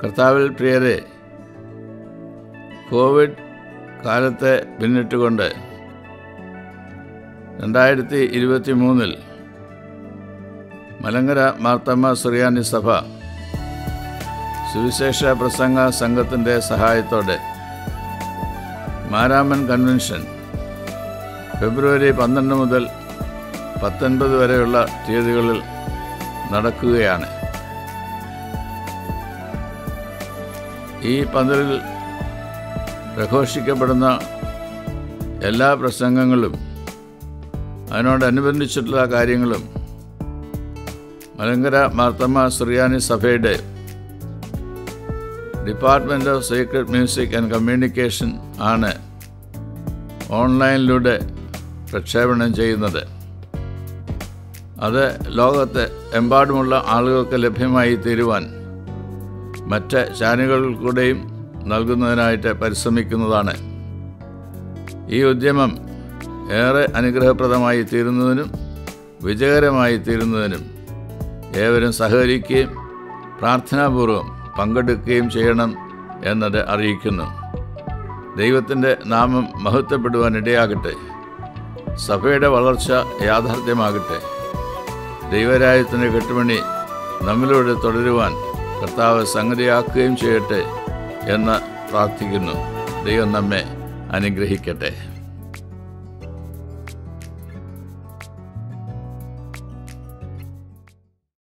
കർത്താവിൽ പ്രിയരെ കോവിഡ് കാലത്തെ പിന്നിട്ടുകൊണ്ട് രണ്ടായിരത്തി ഇരുപത്തി മൂന്നിൽ മലങ്കര മാർത്തമ്മ സുറിയാനി സഭ സുവിശേഷ പ്രസംഗ സംഘത്തിന്റെ സഹായത്തോടെ മാരാമൻ കൺവെൻഷൻ ഫെബ്രുവരി പന്ത്രണ്ട് മുതൽ പത്തൊൻപത് വരെയുള്ള തീയതികളിൽ നടക്കുകയാണ്. ഈ പന്തലിൽ പ്രഘോഷിക്കപ്പെടുന്ന എല്ലാ പ്രസംഗങ്ങളും അതിനോടനുബന്ധിച്ചിട്ടുള്ള കാര്യങ്ങളും മലങ്കര മാർത്തമ്മ സുറിയാനി സഭയുടെ department of secret music and communication ആണ് ഓൺലൈനിലൂടെ പ്രക്ഷേപണം ചെയ്യുന്നത്. അത് ലോകത്തെ എമ്പാടുമുള്ള ആളുകൾക്ക് ലഭ്യമായി തീരുവാൻ മറ്റ് ചാനലുകളിൽ കൂടെയും നൽകുന്നതിനായിട്ട് പരിശ്രമിക്കുന്നതാണ്. ഈ ഉദ്യമം ഏറെ അനുഗ്രഹപ്രദമായി തീരുന്നതിനും വിജയകരമായി തീരുന്നതിനും ഏവരും സഹകരിക്കുകയും പ്രാർത്ഥനാപൂർവം പങ്കെടുക്കുകയും ചെയ്യണം എന്നത് അറിയിക്കുന്നു. ദൈവത്തിന്റെ നാമം മഹത്വപ്പെടുവാൻ ഇടയാകട്ടെ. സഭയുടെ വളർച്ച യാഥാർത്ഥ്യമാകട്ടെ. ദൈവരാജ്യത്തിന്റെ കെട്ടുമണി നമ്മിലൂടെ തുടരുവാൻ കർത്താവ് സംഗതിയാക്കുകയും ചെയ്യട്ടെ എന്ന് പ്രാർത്ഥിക്കുന്നു. ദൈവം നമ്മെ അനുഗ്രഹിക്കട്ടെ.